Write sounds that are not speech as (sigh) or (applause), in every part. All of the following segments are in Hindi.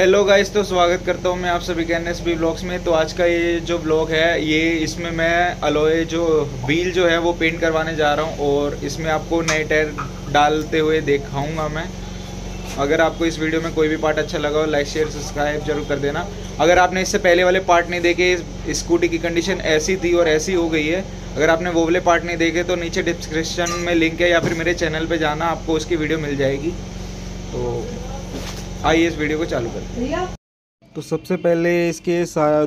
हेलो गाइस तो स्वागत करता हूँ मैं आप सभी का एन एस बी ब्लॉग्स में। तो आज का ये जो ब्लॉग है, ये इसमें मैं अलोए जो व्हील जो है, वो पेंट करवाने जा रहा हूँ और इसमें आपको नए टायर डालते हुए दिखाऊँगा मैं। अगर आपको इस वीडियो में कोई भी पार्ट अच्छा लगा हो लाइक शेयर सब्सक्राइब ज़रूर कर देना। अगर आपने इससे पहले वाले पार्ट नहीं देखे स्कूटी की कंडीशन ऐसी थी और ऐसी हो गई है, अगर आपने वो वाले पार्ट नहीं देखे तो नीचे डिस्क्रिप्शन में लिंक है या फिर मेरे चैनल पर जाना, आपको उसकी वीडियो मिल जाएगी। तो आइए इस वीडियो को चालू करते हैं। तो सबसे पहले इसके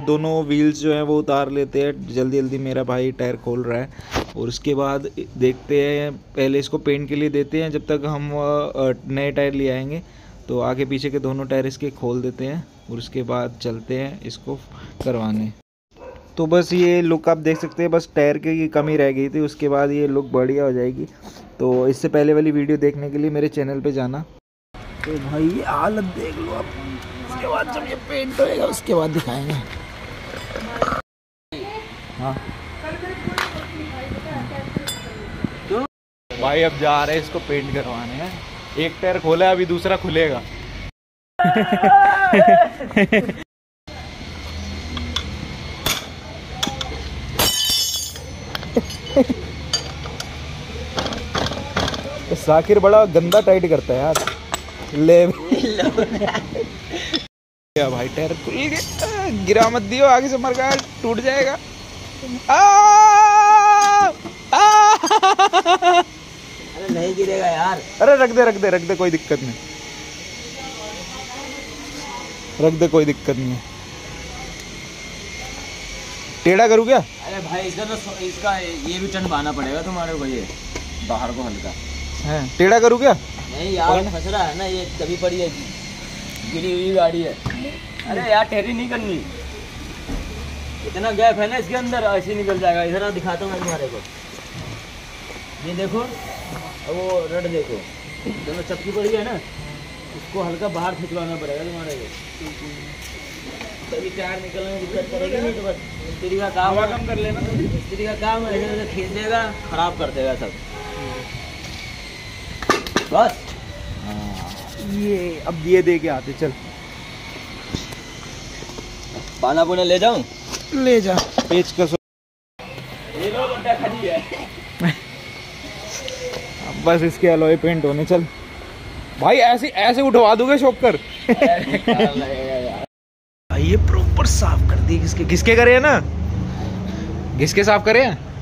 दोनों व्हील्स जो हैं वो उतार लेते हैं। जल्दी जल्दी मेरा भाई टायर खोल रहा है। और उसके बाद देखते हैं पहले इसको पेंट के लिए देते हैं। जब तक हम नए टायर ले आएँगे तो आगे पीछे के दोनों टायर इसके खोल देते हैं। और उसके बाद चलते हैं इसको करवाने। तो बस ये लुक आप देख सकते हैं बस टायर की कमी रह गई थी। उसके बाद ये लुक बढ़िया हो जाएगी। तो इससे पहले वाली वीडियो देखने के लिए मेरे चैनल पे जाना। तो भाई हालत देख लो आप। उसके बाद जब ये पेंट होएगा, उसके बाद दिखाएँगे। हाँ। भाई, अब जा रहे हैं इसको पेंट करवाने। हैं एक टायर खोला है, अभी दूसरा खुलेगा। (laughs) साकिर बड़ा गंदा टाइट करता है यार। ले क्या (laughs) भाई टायर खुल गया। गिरा मत दियो आगे से मर गया टूट जाएगा। आ, आ, अरे नहीं गिरेगा यार। अरे रख दे रख दे रख दे कोई दिक्कत नहीं। रख दे कोई दिक्कत नहीं टेढ़ा करूँ क्या? अरे भाई इसका तो इसका ये भी टन बाना पड़ेगा तुम्हारे को ये बाहर को हल्का। है टेढ़ा करूँ क्या? नहीं यार फंस रहा है ना ये कभी पड़ी है गिरी हुई गाड़ी है। अरे यार ठहरी नहीं करनी। इतना गैप है ना इसके अंदर ऐसे निकल जाएगा। इधर दिखाता हूँ मैं तुम्हारे को। ये देखो वो रड देखो। दोनों चपकी पड़ी है ना उसको हल्का बाहर खिंचवाना पड़ेगा तुम्हारे को। तभी टायर निकलने में दिक्कत करेगी नहीं तो बस। मिस्त्री का काम कम कर लेना। मिस्त्री का काम है खींच देगा खराब कर देगा सब। बस ये अब ये दे के आते चल। पाना पुना ले जाऊँ? ले जा। पेच का सो ये लो बड्डा खड़ी है। अब बस इसके अलोए पेंट होने चल। भाई ऐसे ऐसे उठवा दोगे शोक कर भाई ये प्रॉपर साफ़ कर दी। किसके किसके करे है ना? किसके साफ़ करे हैं?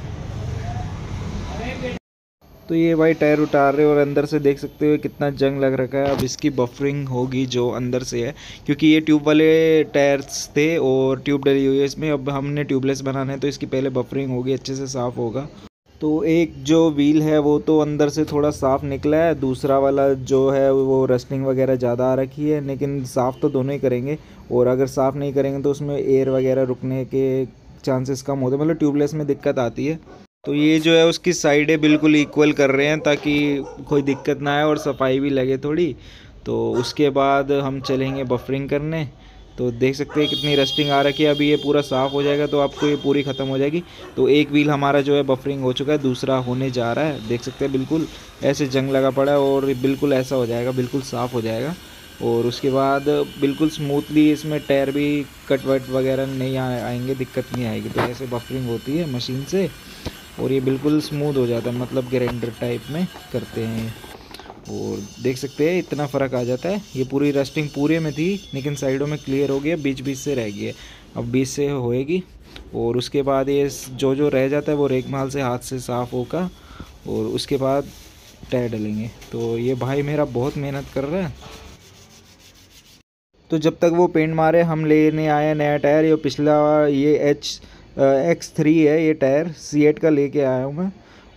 तो ये भाई टायर उतार रहे हो और अंदर से देख सकते हो कितना जंग लग रखा है। अब इसकी बफरिंग होगी जो अंदर से है, क्योंकि ये ट्यूब वाले टायर्स थे और ट्यूब डली हुई है इसमें। अब हमने ट्यूबलेस बनाना है तो इसकी पहले बफरिंग होगी, अच्छे से साफ़ होगा। तो एक जो व्हील है वो तो अंदर से थोड़ा साफ़ निकला है। दूसरा वाला जो है वो रस्टिंग वगैरह ज़्यादा आ रखी है, लेकिन साफ़ तो दोनों ही करेंगे। और अगर साफ़ नहीं करेंगे तो उसमें एयर वगैरह रुकने के चांसेस कम होते हैं। मतलब ट्यूबलेस में दिक्कत आती है। तो ये जो है उसकी साइडें बिल्कुल इक्वल कर रहे हैं ताकि कोई दिक्कत ना आए और सफ़ाई भी लगे थोड़ी। तो उसके बाद हम चलेंगे बफरिंग करने। तो देख सकते हैं कितनी रस्टिंग आ रखी है। अभी ये पूरा साफ़ हो जाएगा तो आपको ये पूरी ख़त्म हो जाएगी। तो एक व्हील हमारा जो है बफरिंग हो चुका है, दूसरा होने जा रहा है। देख सकते हैं बिल्कुल ऐसे जंग लगा पड़ा है और बिल्कुल ऐसा हो जाएगा, बिल्कुल साफ़ हो जाएगा। और उसके बाद बिल्कुल स्मूथली इसमें टायर भी कट वट वगैरह नहीं आएँगे, दिक्कत नहीं आएगी। तो ऐसे बफरिंग होती है मशीन से। और ये बिल्कुल स्मूथ हो जाता है मतलब ग्राइंडर टाइप में करते हैं। और देख सकते हैं, इतना फ़र्क आ जाता है। ये पूरी रस्टिंग पूरे में थी, लेकिन साइडों में क्लियर हो गया बीच बीच से रह गई है अब बीच से होएगी, और उसके बाद ये जो जो रह जाता है, वो रेगमाल से हाथ से साफ़ होगा, और उसके बाद टायर डलेंगे। तो ये भाई मेरा बहुत मेहनत कर रहा है। तो जब तक वो पेंट मारे, हम लेने आए नया टायर ये पिछला ये एच एक्स थ्री है ये टायर सी एट का लेके आया हूँ मैं।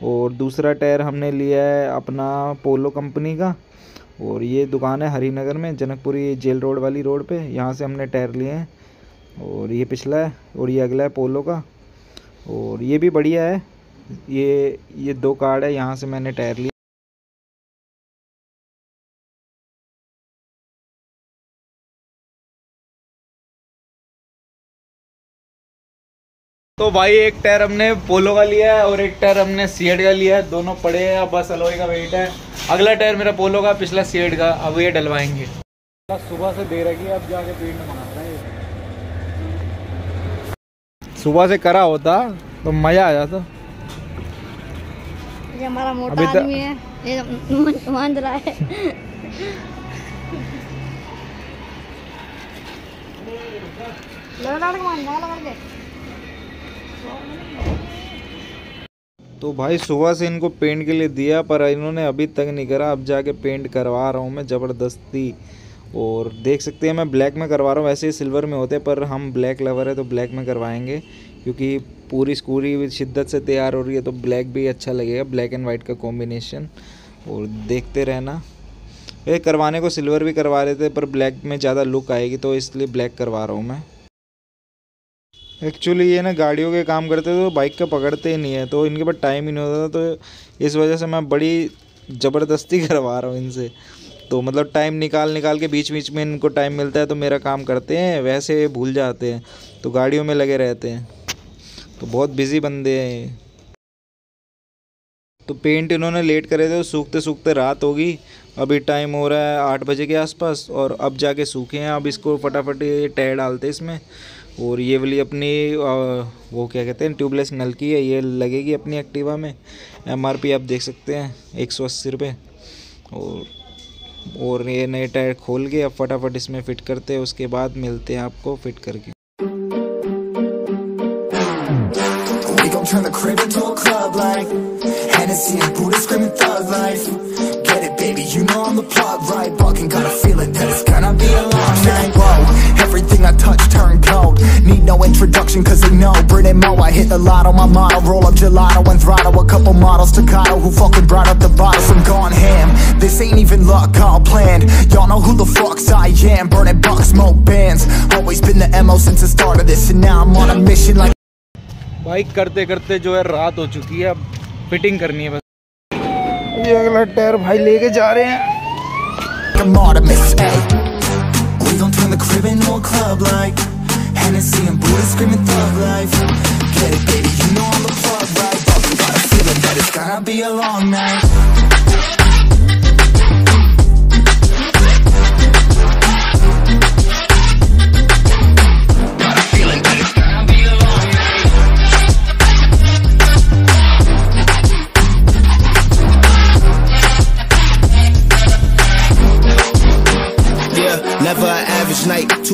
और दूसरा टायर हमने लिया है अपना पोलो कंपनी का। और ये दुकान है हरीनगर में, जनकपुरी जेल रोड वाली रोड पे। यहाँ से हमने टायर लिए हैं। और ये पिछला है और ये अगला है पोलो का। और ये भी बढ़िया है। ये ये दो कार्ड है, यहाँ से मैंने टायर लिया तो भाई एक टायर हमने पोलो का लिया है और एक टायर हमने सीएड का लिया है। दोनों पड़े हैं अब बस अलोई का वेट है। अगला टायर मेरा पोलो का पिछला सीएड का। अब ये डलवाएँगे। सुबह से दे रखी है अब जाके पेंट रहा है। सुबह से करा होता तो मज़ा आ जाता ये हमारा मोटा आदमी है। ये मान रहा है। लगा लगा मान लगा लगा तो भाई सुबह से इनको पेंट के लिए दिया, पर इन्होंने अभी तक नहीं करा। अब जाके पेंट करवा रहा हूँ मैं ज़बरदस्ती। और देख सकते हैं, मैं ब्लैक में करवा रहा हूँ। वैसे ही सिल्वर में होते, पर हम ब्लैक लवर है तो ब्लैक में करवाएँगे। क्योंकि पूरी स्कूरी शिद्दत से तैयार हो रही है तो ब्लैक भी अच्छा लगेगा ब्लैक एंड वाइट का कॉम्बिनेशन और देखते रहना। ये करवाने को सिल्वर भी करवा रहे थे पर ब्लैक में ज़्यादा लुक आएगी तो इसलिए ब्लैक करवा रहा हूँ मैं। एक्चुअली ये ना गाड़ियों के काम करते तो बाइक का पकड़ते ही नहीं है तो इनके पास टाइम ही नहीं होता तो इस वजह से मैं बड़ी ज़बरदस्ती (laughs) करवा रहा हूँ इनसे। तो मतलब टाइम निकाल निकाल के बीच बीच में इनको टाइम मिलता है तो मेरा काम करते हैं, वैसे भूल जाते हैं तो गाड़ियों में लगे रहते हैं। तो बहुत बिज़ी बंदे हैं तो पेंट इन्होंने लेट करे थे तो सूखते सूखते रात होगी, अभी टाइम हो रहा है आठ बजे के आसपास, और अब जाके सूखे हैं, अब इसको फटाफट ये टायर डालते इसमें। और ये वाली अपनी आ, वो क्या कहते हैं ट्यूबलेस नल की है ये लगेगी अपनी एक्टिवा में। एमआरपी आप देख सकते हैं एक सौ अस्सी रुपये और, और ये नए टायर खोल के आप फटाफट इसमें फिट करते हैं उसके बाद मिलते हैं आपको फिट करके। know Brit and Mo, I hit the lotto, my motto Roll up gelato and throttle A couple models staccato Who fucking brought up the bottles I'm gone ham This ain't even luck, all planned Y'all know who the fucks I am Burning bucks, smoke bands Always been the MO since the start of this And now I'm on a mission like bike करते करते जो है रात हो चुकी है अब फिटिंग करनी है बस ये अगला टायर भाई लेके जा रहे हैं Hennessy and Buddha screaming thug life Get it, baby, you know I'm the plug, right? But we got a feeling that it's gonna be a long night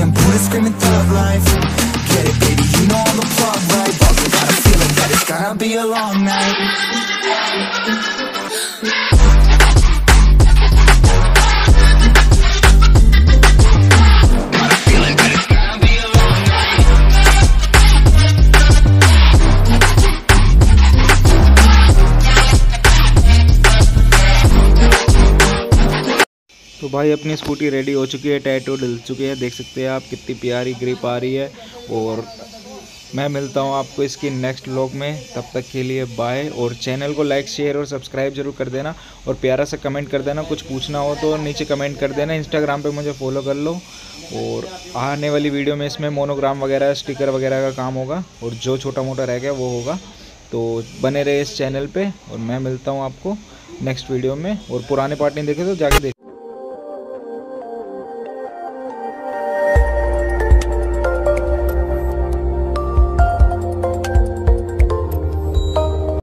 And Buddha screaming thug life Get it, baby, you know I'm the plug, right? We got a feeling that it's gonna be a long night भाई, अपनी स्कूटी रेडी हो चुकी है टैटू डल चुके हैं। देख सकते हैं आप कितनी प्यारी ग्रिप आ रही है। और मैं मिलता हूँ आपको इसकी नेक्स्ट व्लॉग में। तब तक के लिए बाय और चैनल को लाइक शेयर और सब्सक्राइब ज़रूर कर देना। और प्यारा सा कमेंट कर देना। कुछ पूछना हो तो नीचे कमेंट कर देना। इंस्टाग्राम पे मुझे फॉलो कर लो। और आने वाली वीडियो में इसमें मोनोग्राम वगैरह स्टिकर वगैरह का काम होगा। और जो छोटा मोटा रह गया वो होगा। तो बने रहे इस चैनल पे। और मैं मिलता हूँ आपको नेक्स्ट वीडियो में। और पुराने पार्ट नहीं देखे तो जाके देख